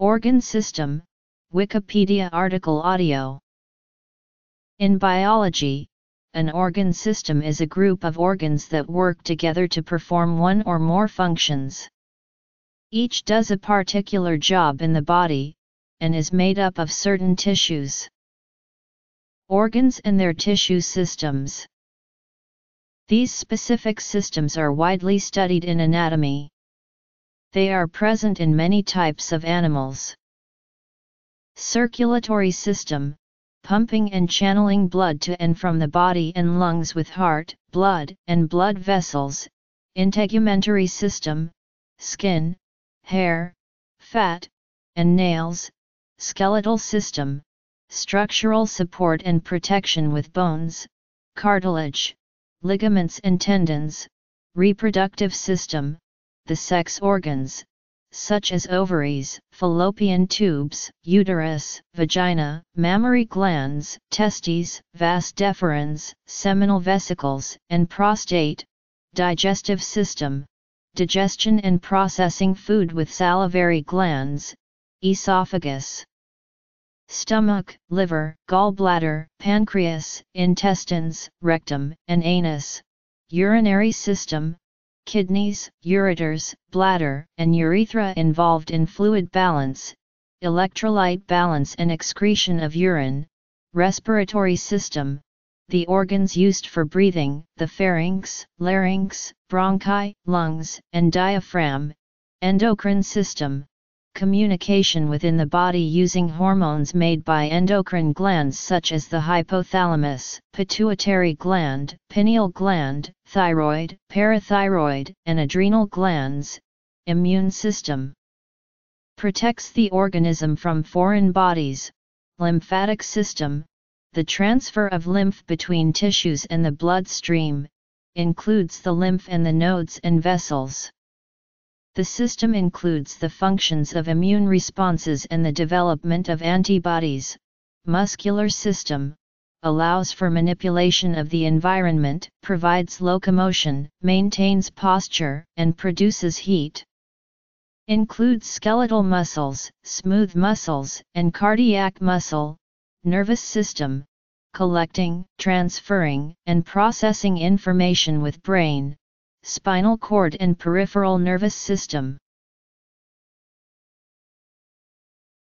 Organ system, Wikipedia article audio. In biology, an organ system is a group of organs that work together to perform one or more functions. Each does a particular job in the body, and is made up of certain tissues. Organs and their tissue systems. These specific systems are widely studied in anatomy. They are present in many types of animals. Circulatory system, pumping and channeling blood to and from the body and lungs with heart, blood, and blood vessels, integumentary system, skin, hair, fat, and nails, skeletal system, structural support and protection with bones, cartilage, ligaments and tendons, reproductive system, the sex organs, such as ovaries, fallopian tubes, uterus, vagina, mammary glands, testes, vas deferens, seminal vesicles, and prostate, digestive system, digestion and processing food with salivary glands, esophagus stomach, liver, gallbladder, pancreas, intestines, rectum, and anus, urinary system, kidneys, ureters, bladder, and urethra involved in fluid balance, electrolyte balance and excretion of urine, respiratory system, the organs used for breathing, the pharynx, larynx, bronchi, lungs, and diaphragm, endocrine system, communication within the body using hormones made by endocrine glands such as the hypothalamus, pituitary gland, pineal gland, thyroid, parathyroid, and adrenal glands, immune system. Protects the organism from foreign bodies, lymphatic system, the transfer of lymph between tissues and the bloodstream, includes the lymph and the nodes and vessels. The system includes the functions of immune responses and the development of antibodies. Muscular system allows for manipulation of the environment, provides locomotion, maintains posture, and produces heat. Includes skeletal muscles, smooth muscles, and cardiac muscle, nervous system, collecting, transferring, and processing information with brain, spinal cord and peripheral nervous system.